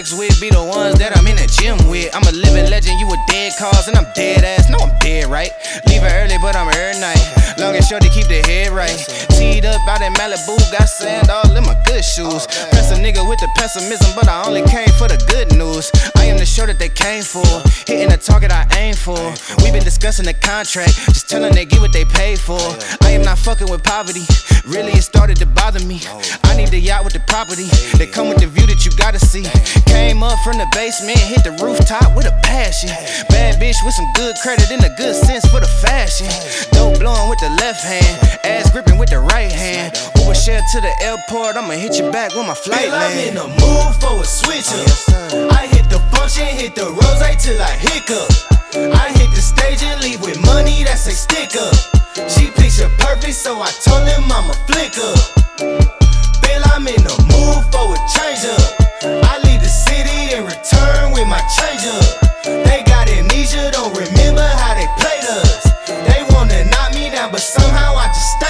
flex with be the ones that I'm in the gym with. I'm a living legend, you a dead cause, and I'm dead ass. No, I'm dead, right? Leaving early, but I'm here night. Long and short to keep the head right. Teed up out in Malibu, got sand all in my good shoes. Press a nigga with the pessimism, but I only came for the good news. I am the show that they came for. Hitting the target I aim for. we been discussing the contract, just telling they get what they paid for. I am not fucking with poverty. From the basement, hit the rooftop with a passion. Bad bitch with some good credit and a good sense for the fashion. Dope blowing with the left hand, ass gripping with the right hand. Uber share to the airport, I'ma hit you back when my flight Bill, I'm in the mood for a switch up. I hit the function, hit the rose till I hiccup. I hit the stage and leave with money that's a stick up. She picture perfect, so I told him I'ma flick up. But I just stay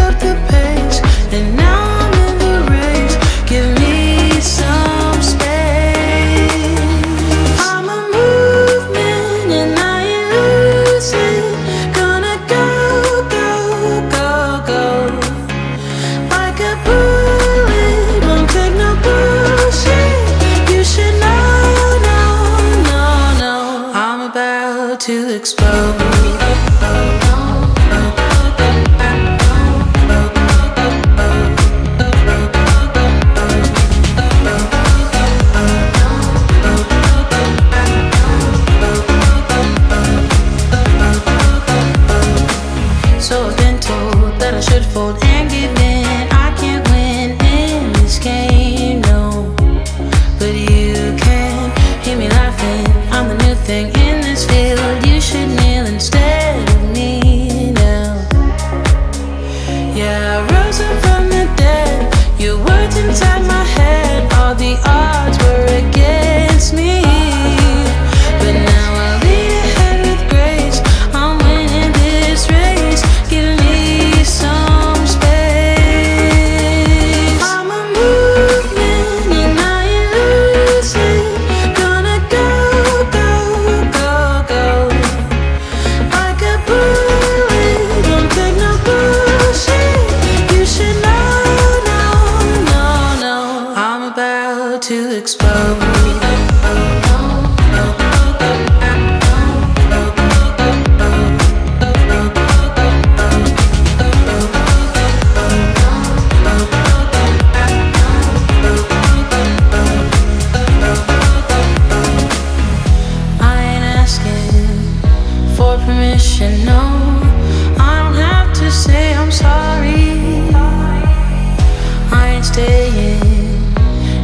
staying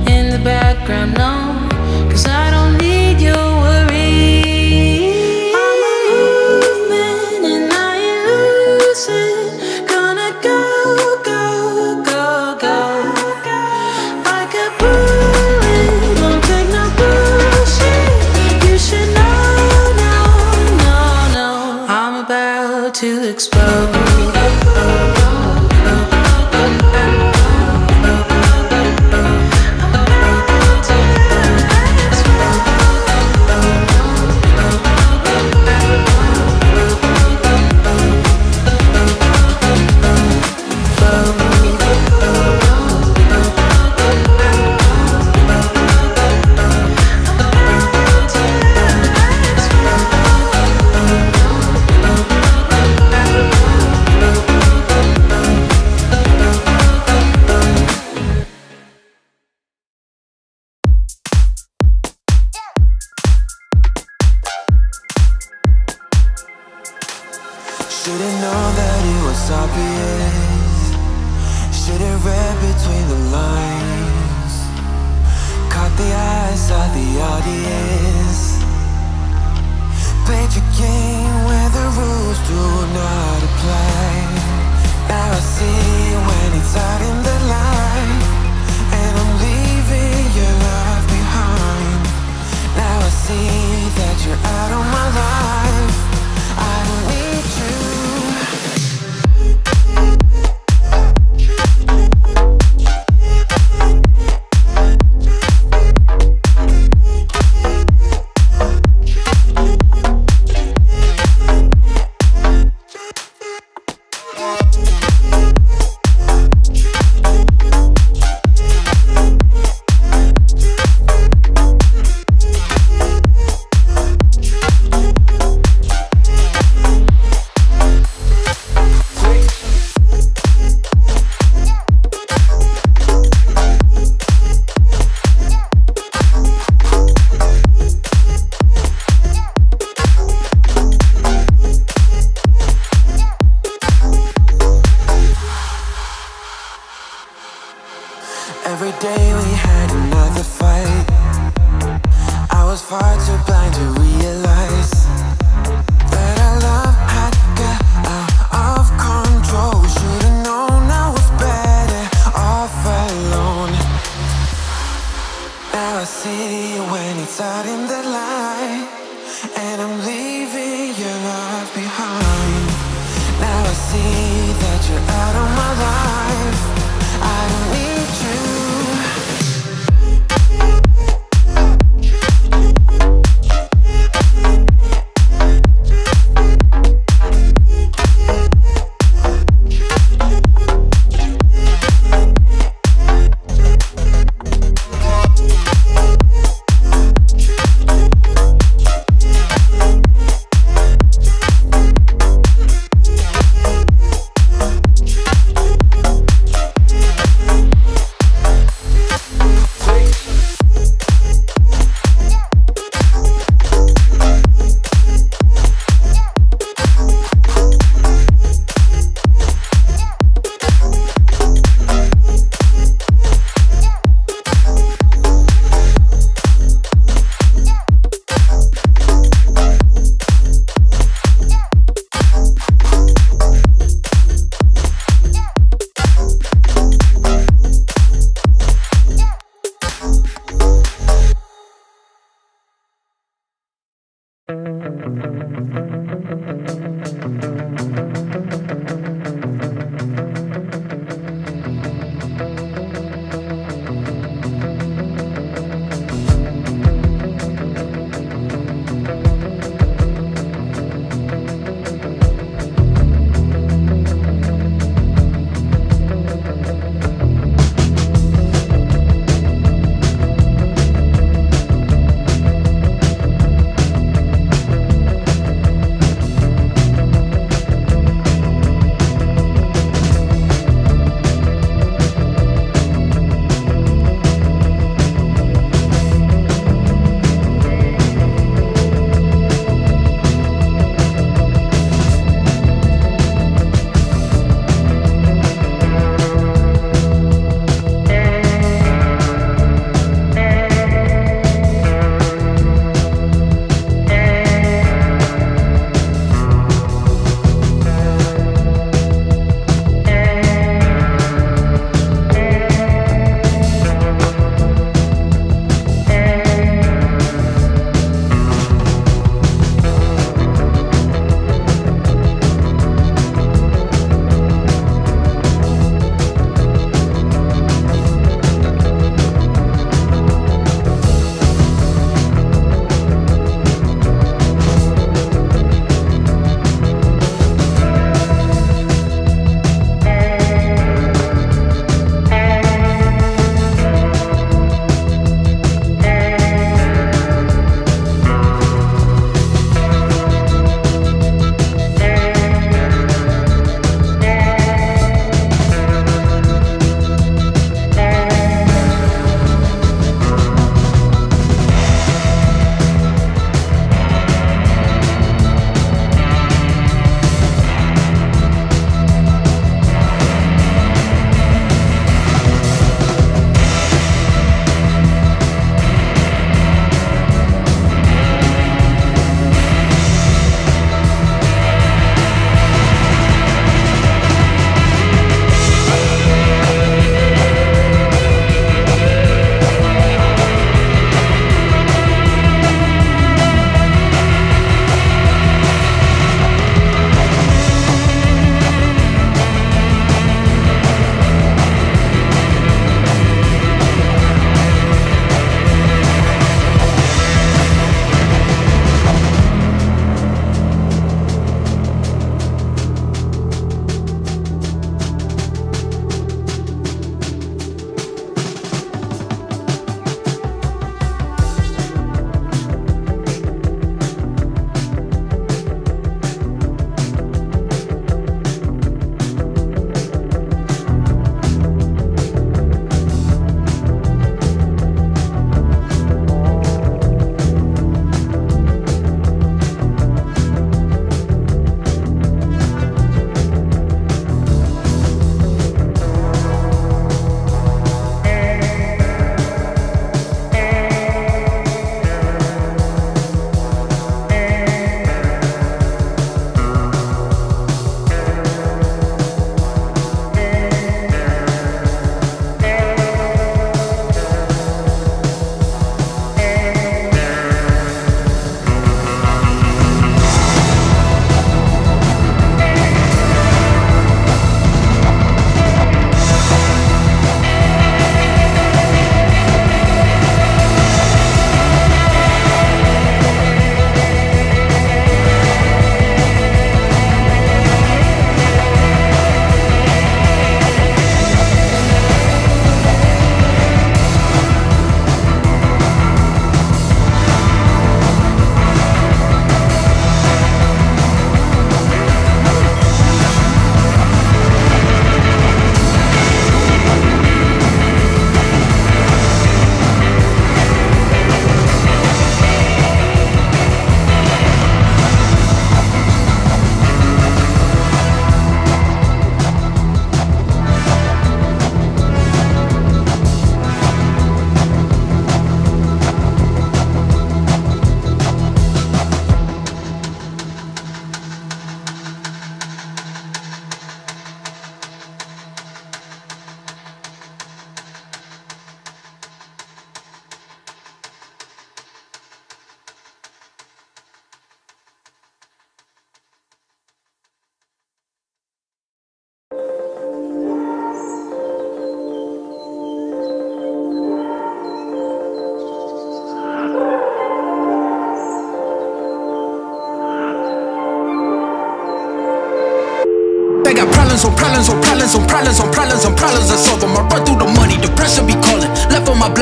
in the background, no, cause I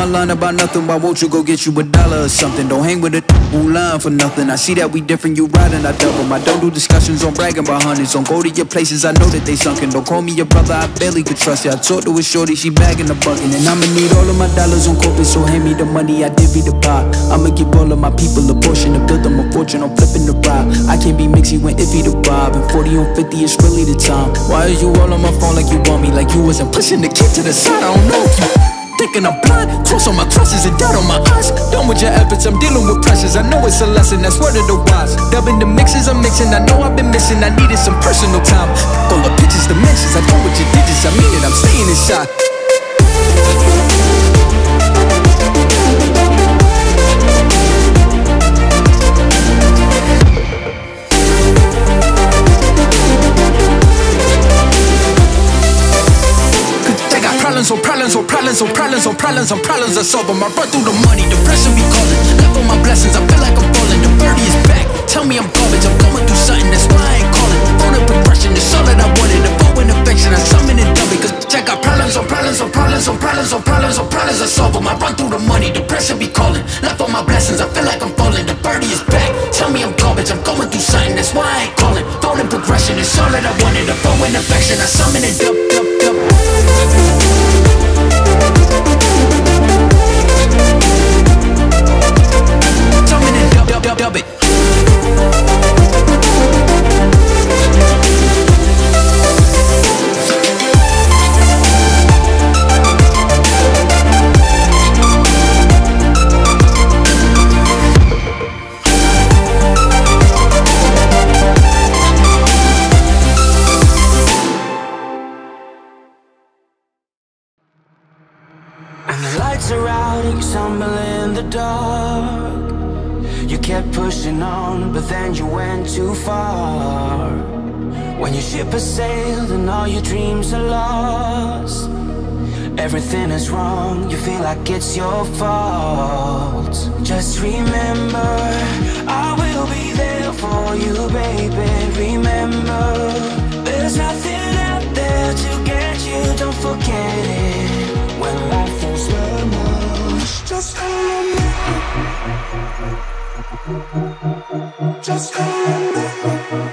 my line about nothing? Why won't you go get you a dollar or something? Don't hang with a who line for nothing. I see that we different, you riding, I double. I don't do discussions on bragging about hundreds. Don't go to your places, I know that they sunken. Don't call me your brother, I barely could trust you. I talked to a shorty, she bagging the bucket. And I'ma need all of my dollars on corporate, so hand me the money, I divvy the pie. I'ma give all of my people a portion to build them a fortune on flipping the ride. I can't be mixy when iffy the vibe. And 40 on 50 is really the time. Why are you all on my phone like you want me? Like you wasn't pushing the kid to the side, I don't know if you. Thinking I'm blind, cross on my crosses and doubt on my eyes. Done with your efforts, I'm dealing with pressures. I know it's a lesson, that's word of the wise. Dubbing the mixes I'm mixing, I know I've been missing. I needed some personal time. All the pictures, dimensions, I know what you digits. I mean it, I'm staying inside. Problems on problems on problems on problems on problems on problems solve them. I run through the money, the pressure be calling. Left on my blessings, I feel like I'm falling. The birdie is back. Tell me I'm garbage, I'm going through something, that's why I ain't calling. Phone and progression, it's all that I wanted. The phone and affection, I summon and dub it. Cause I got problems on problems on problems on problems on problems on problems solve them. I run through the money, the pressure be calling. Left on my blessings, I feel like I'm falling. The birdie is back. Tell me I'm garbage, I'm going through something, that's why I ain't calling. Phone and progression, it's all that I wanted. The phone and affection, I summon and dub, dub, dub. Dub, dub, dub, it. The lights are out and you stumble in the dark. Kept pushing on, but then you went too far. When your ship has sailed and all your dreams are lost. Everything is wrong, you feel like it's your fault. Just remember, I will be there for you, baby. Remember, there's nothing out there to get you, don't forget it. When life feels lemons, just me. Just call me.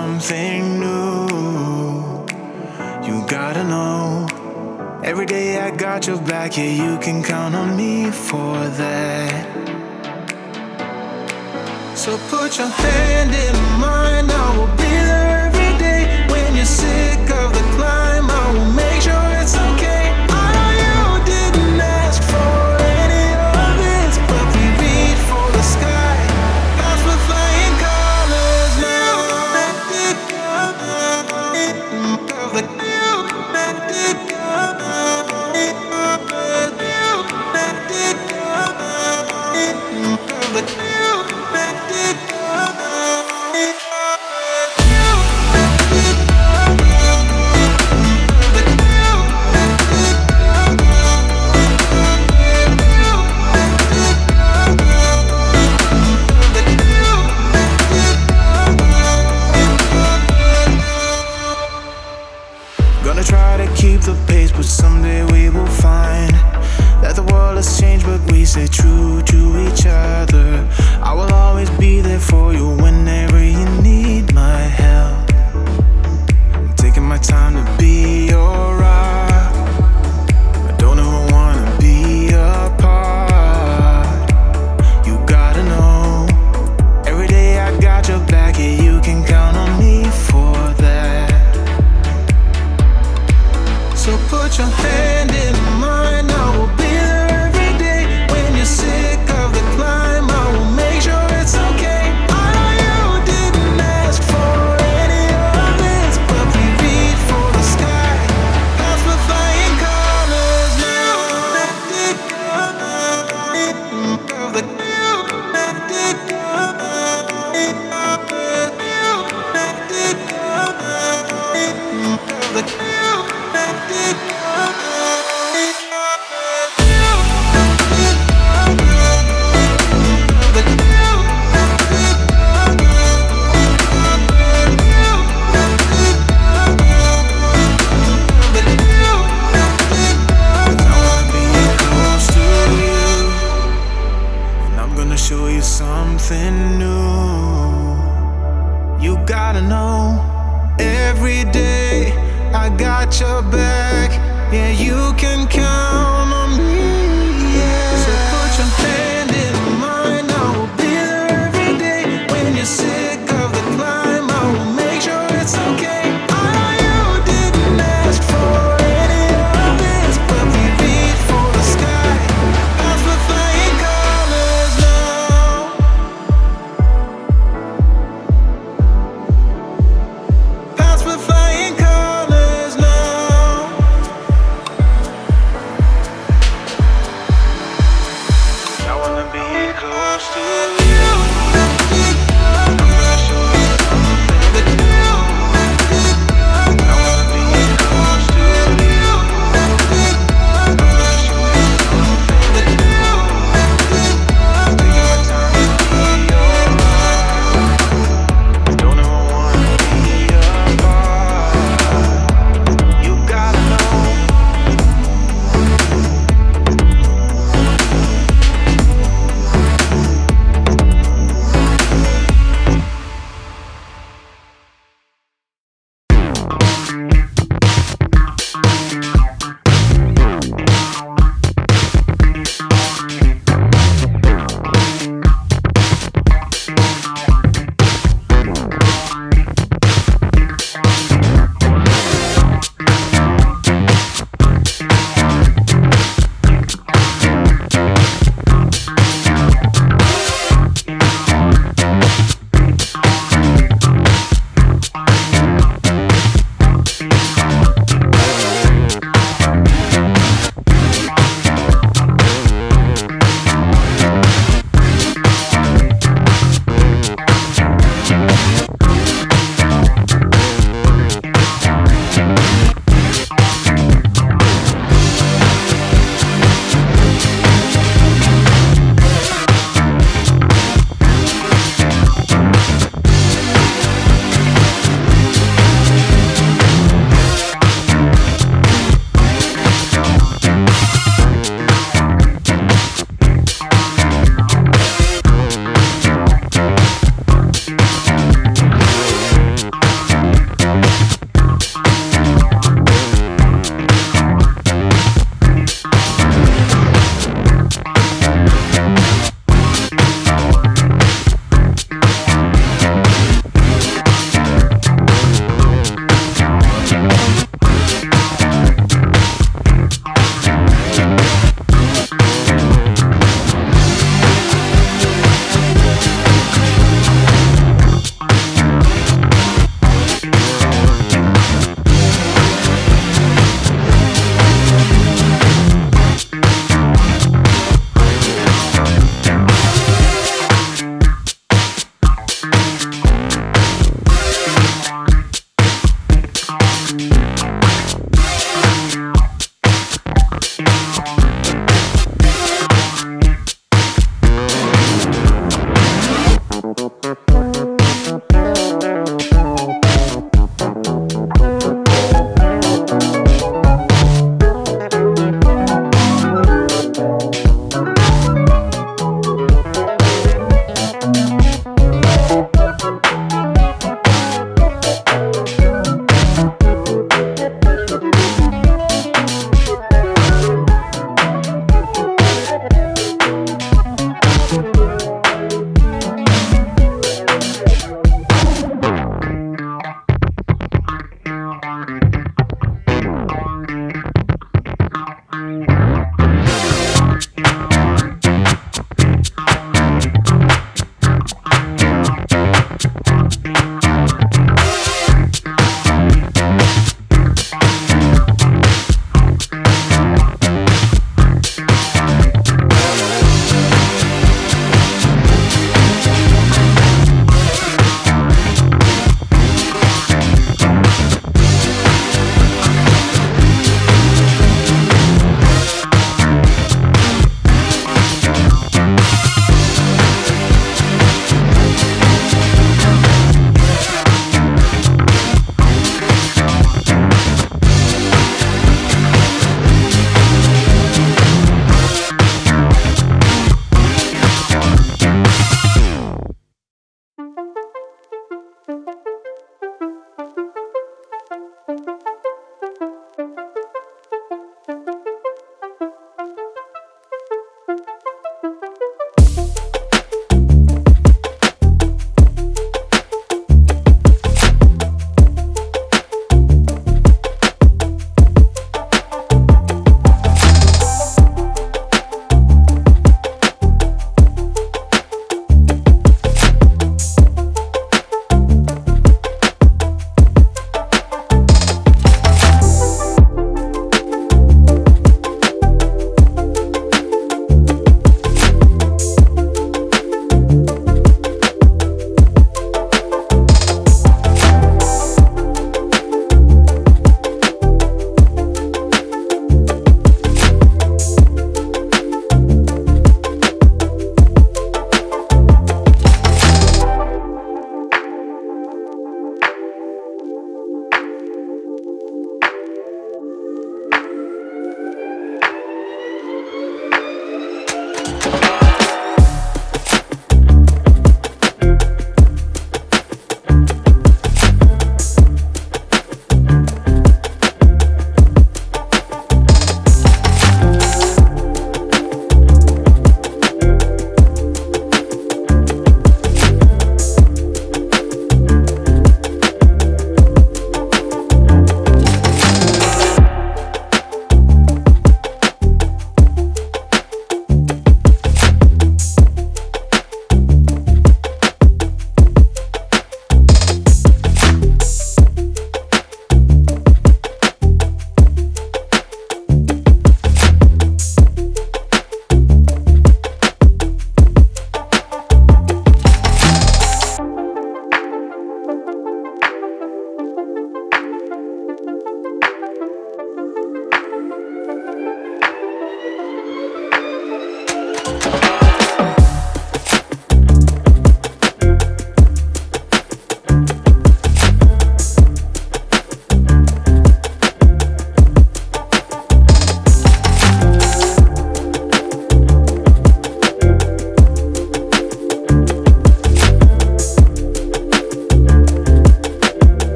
something new. You gotta know. Every day I got your back, yeah, you can count on me for that. So put your hand in mine, I will be there every day. When you're sick of the climb, I will make sure. say true to each other.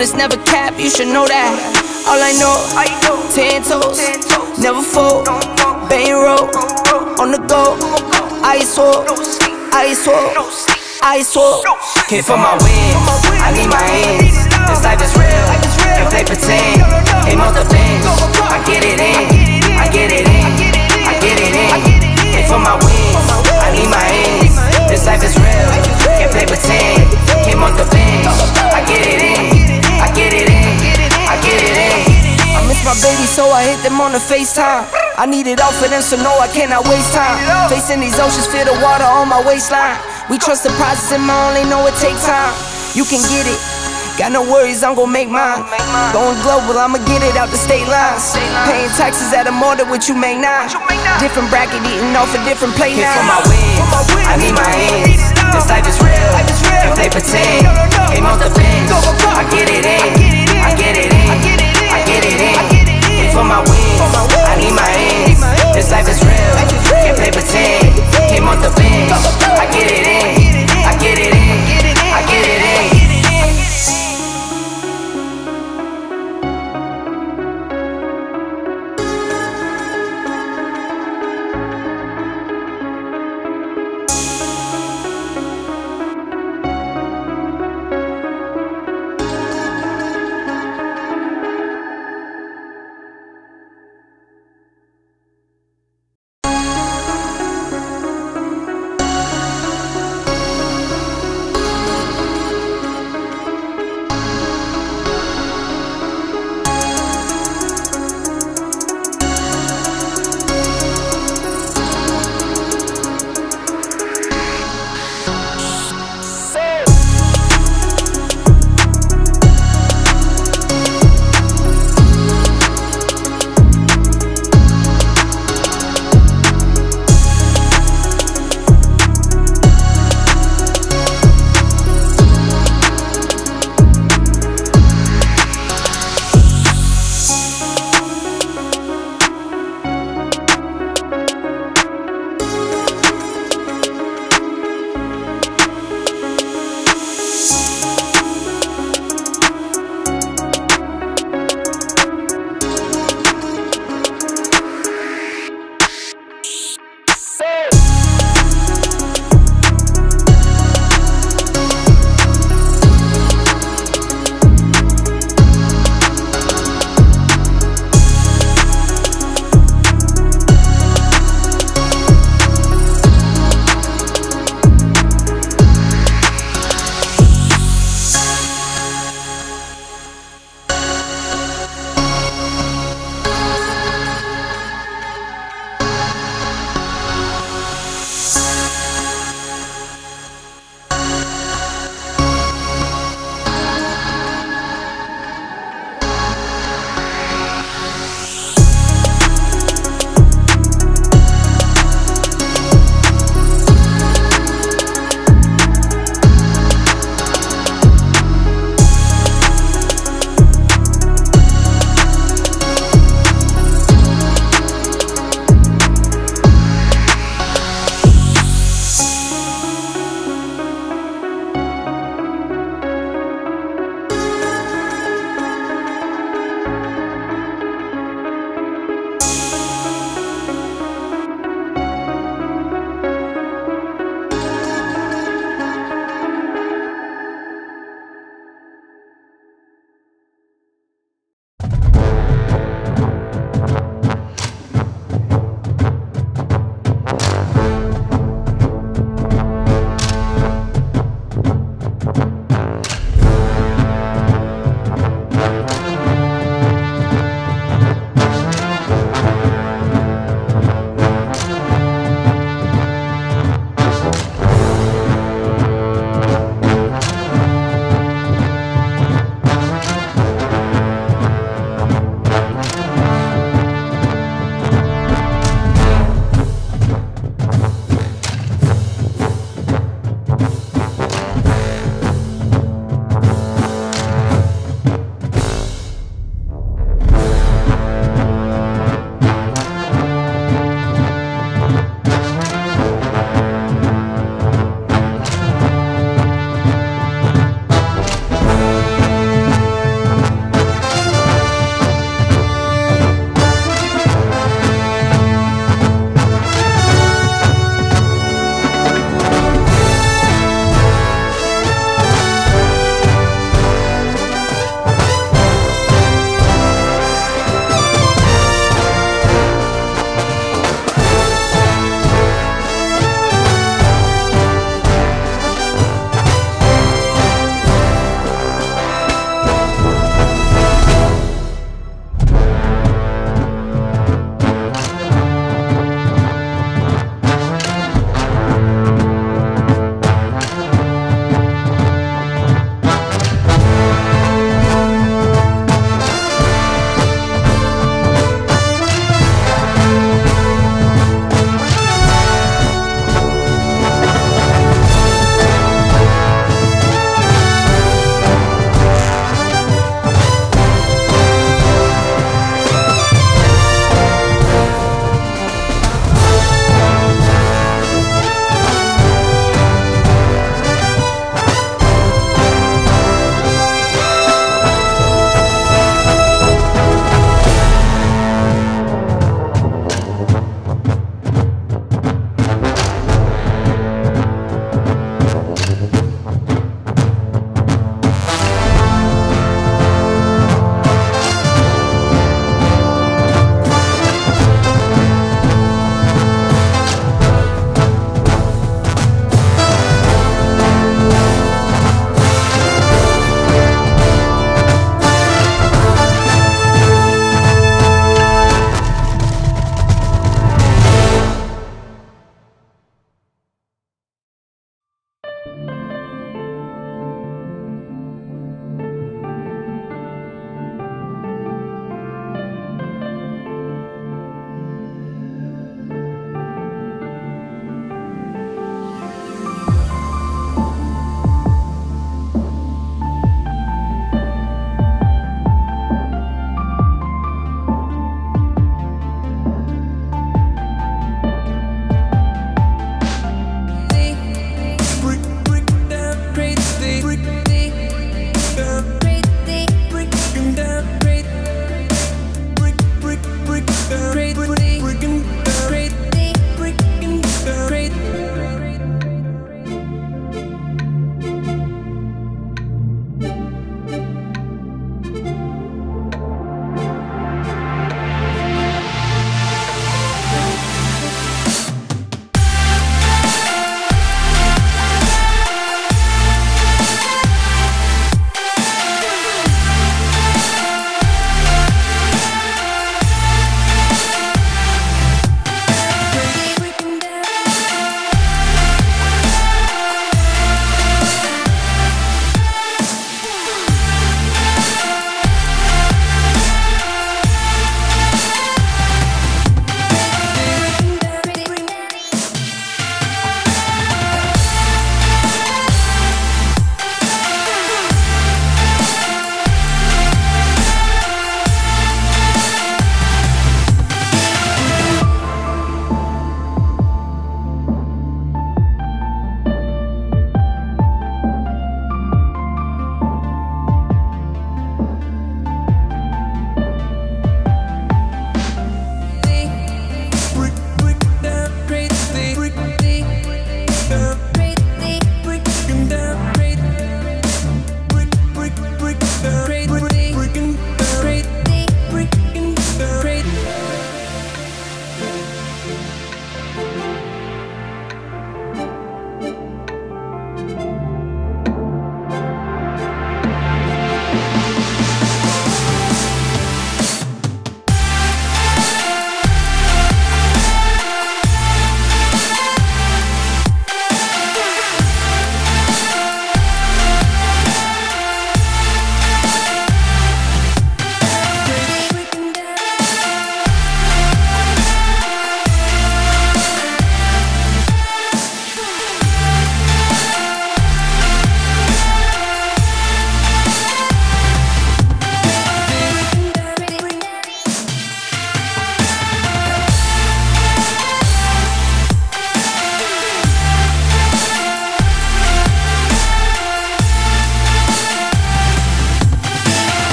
It's never cap, you should know that. All I know, ten toes, never fold, bang roll, on the go, ice wall, ice wall, ice wall. Came for my wins, trust the process, and my only know it takes time. You can get it. Got no worries, I'm gon' make mine. Going global, I'ma get it out the state lines. Paying taxes at a more than what you make now. Different bracket, eating off a different plate Came now. for my wins, I need my ends. This life is real, can't play pretend. Aim off the bench, I get it in, I get it in, I get it in. Came for my wins, I need my ends. This life is real, can't play pretend. Came off the bench, I get it in,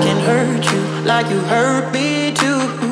can hurt you like you hurt me too.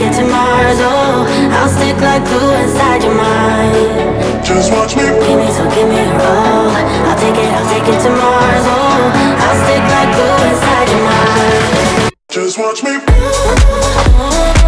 get to Mars, oh I'll stick like glue inside your mind. Just watch me Give me, so give me a roll I'll take it, I'll take it to Mars, oh I'll stick like glue inside your mind. Just watch me.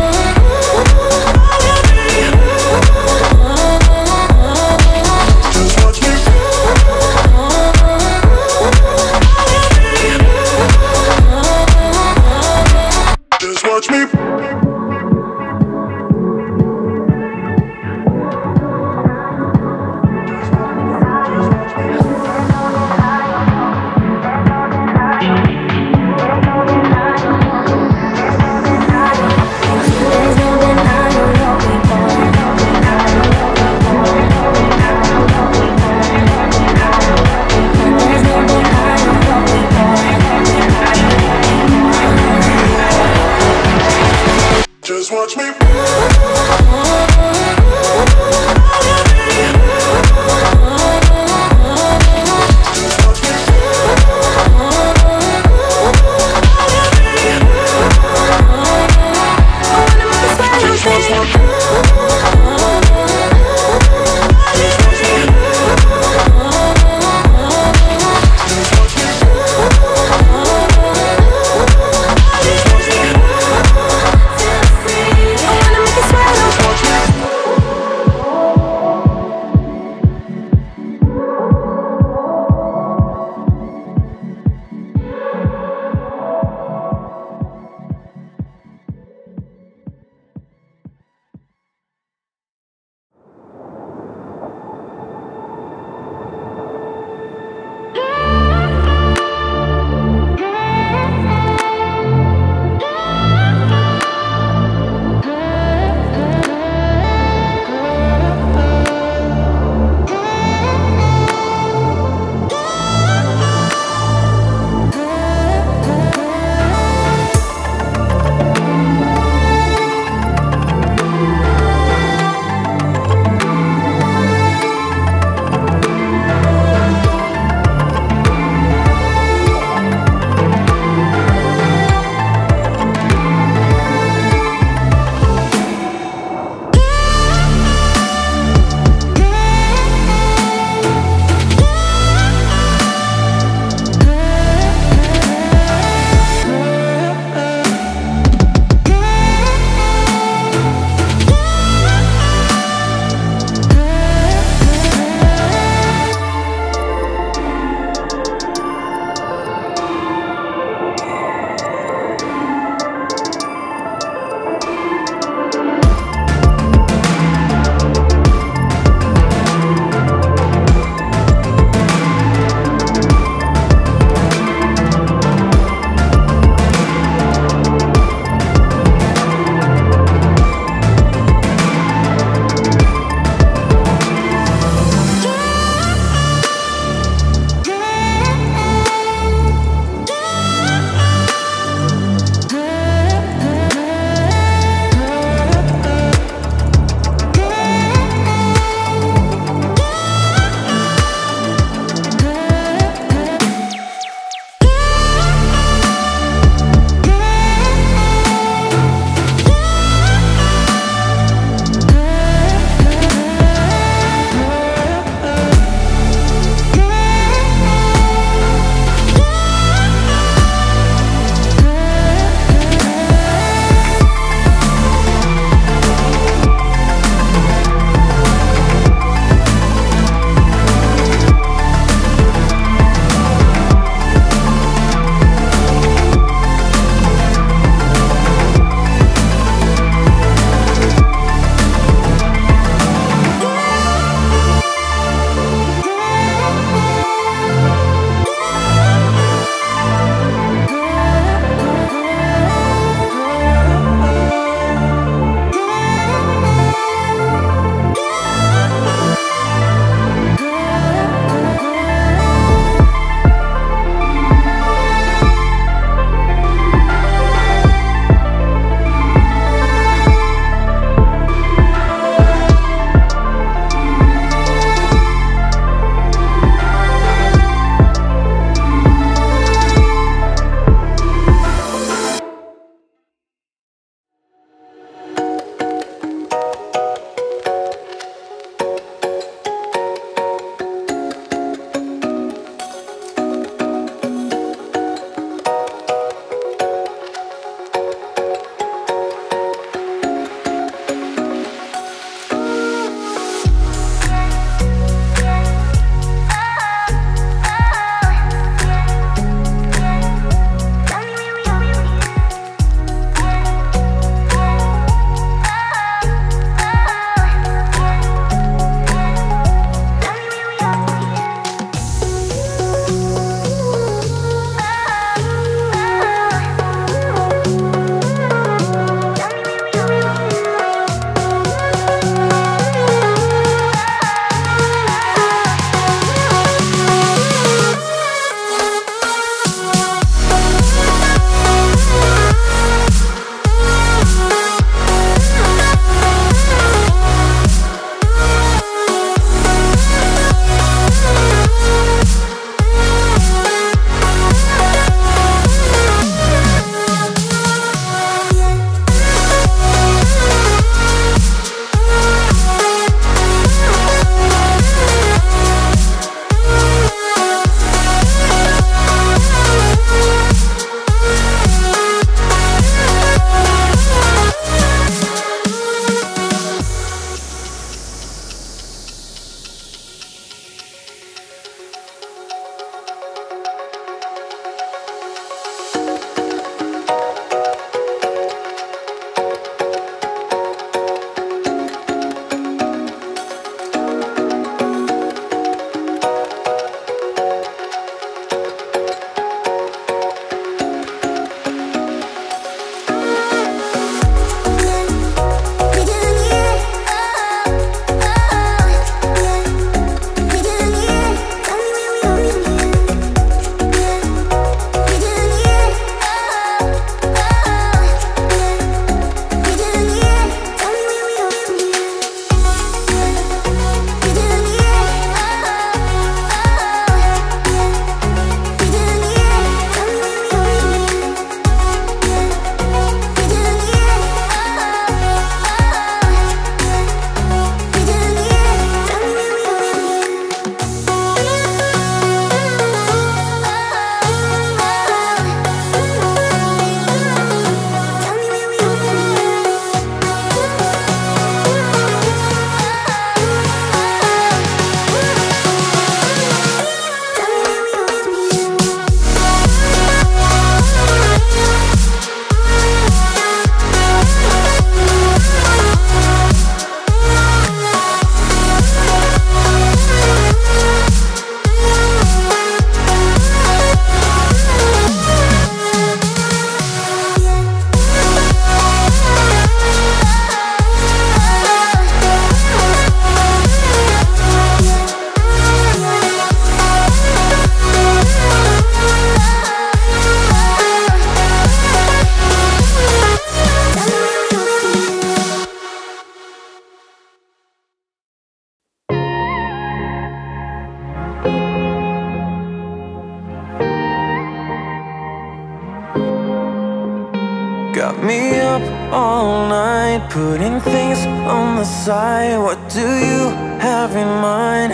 What do you have in mind?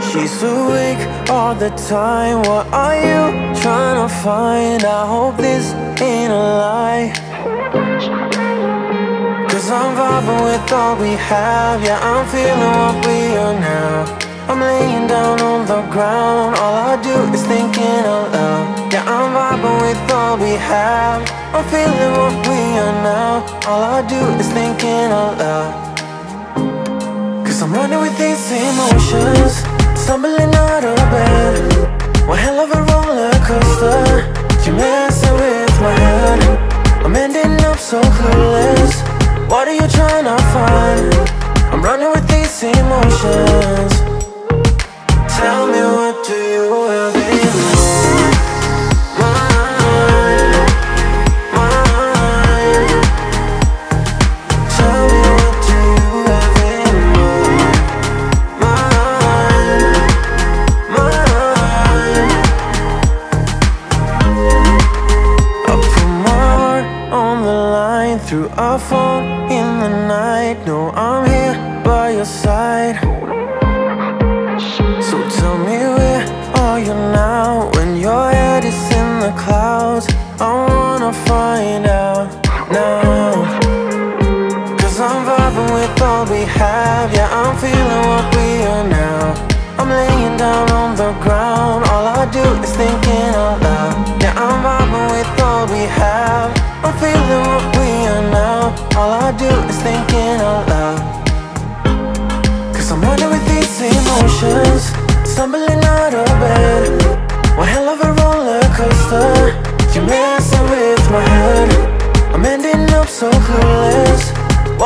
She's awake all the time. What are you trying to find? I hope this ain't a lie. Cause I'm vibing with all we have. Yeah, I'm feeling what we are now. I'm laying down on the ground. All I do is thinking out loud. Yeah, I'm vibing with all we have. I'm feeling what we are now. All I do is thinking out loud. Cause I'm running with these emotions. Stumbling out of bed. One hell of a roller coaster. You're messing with my head. I'm ending up so clueless. What are you trying to find? I'm running with these emotions. Tell me what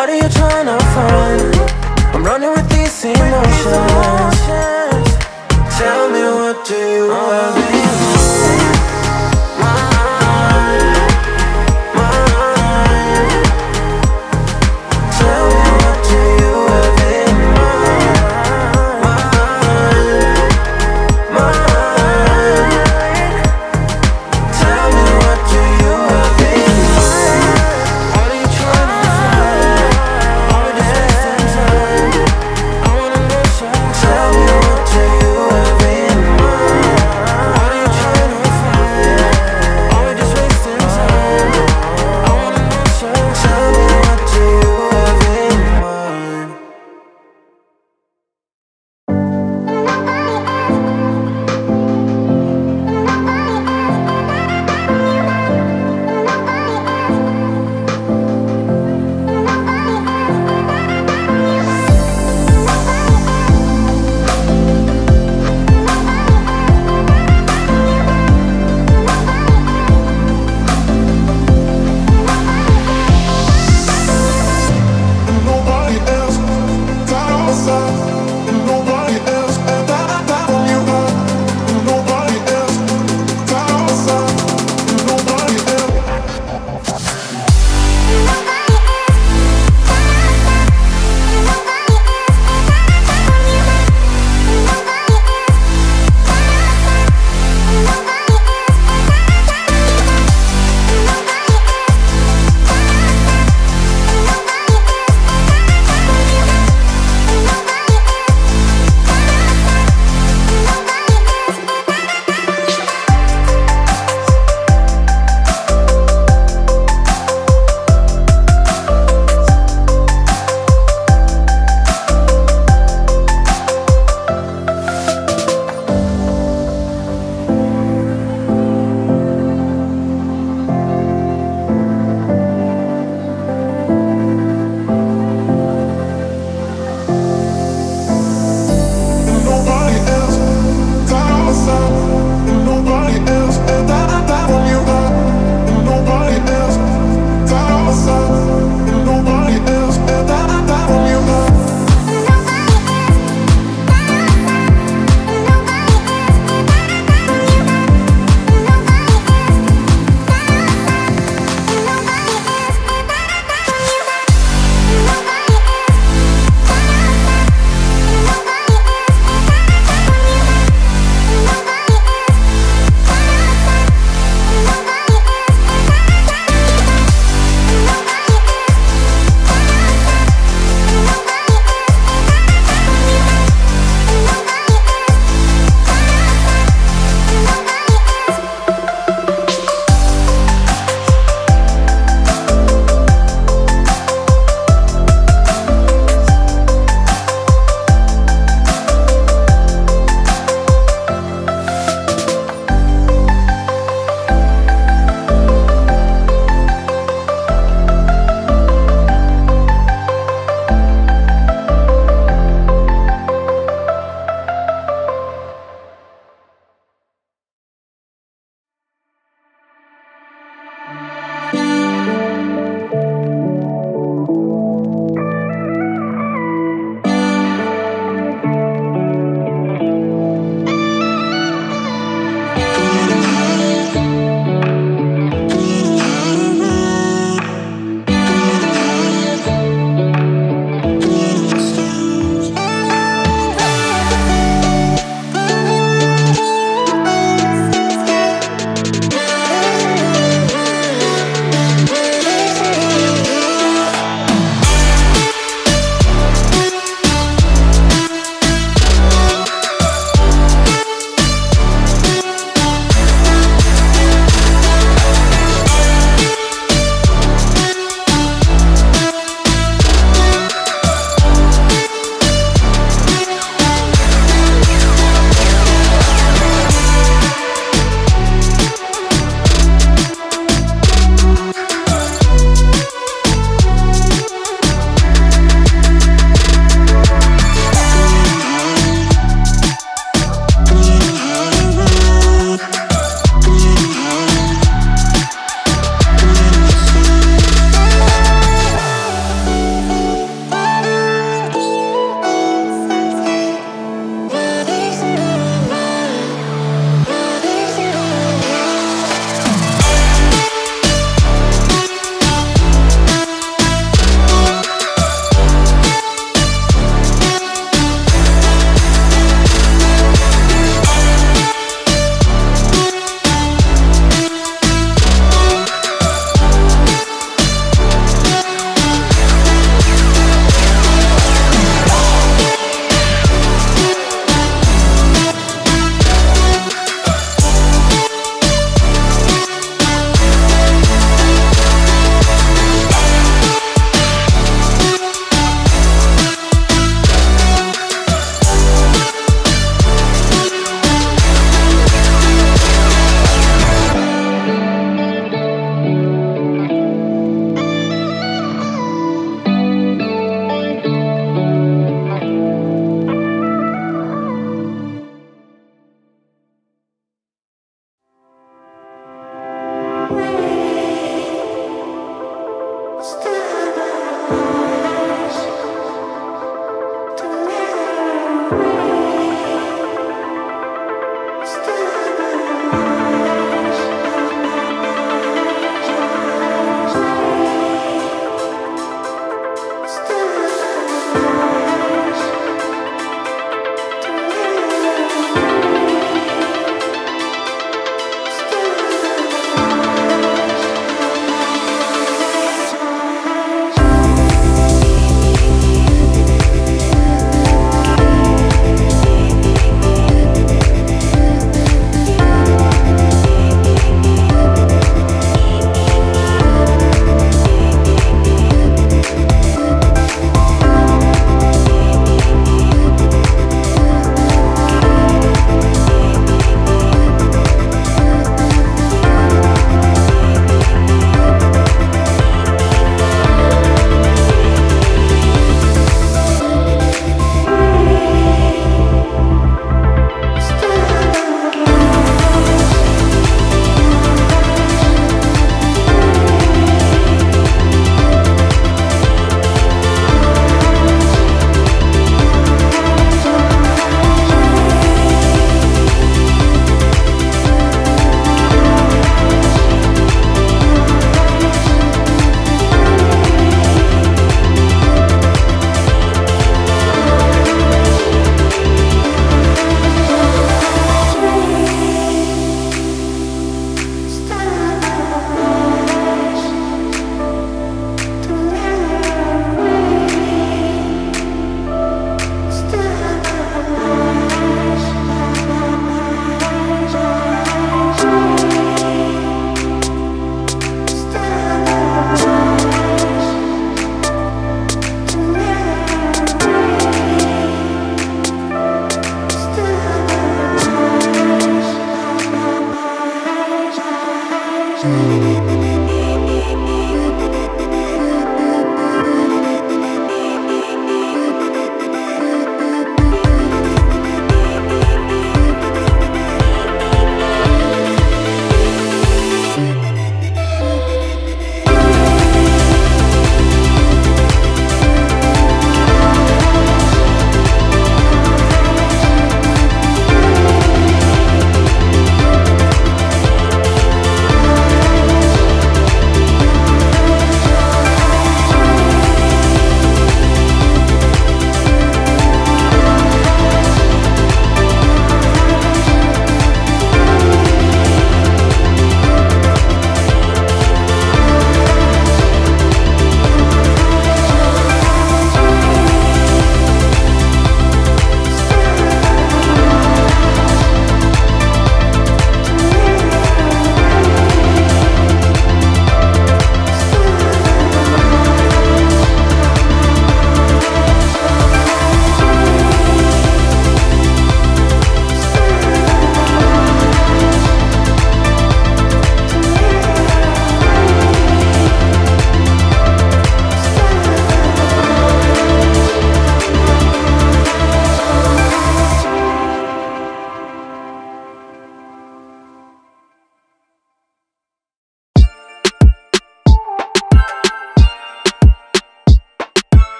What are you trying to find? I'm running with these emotions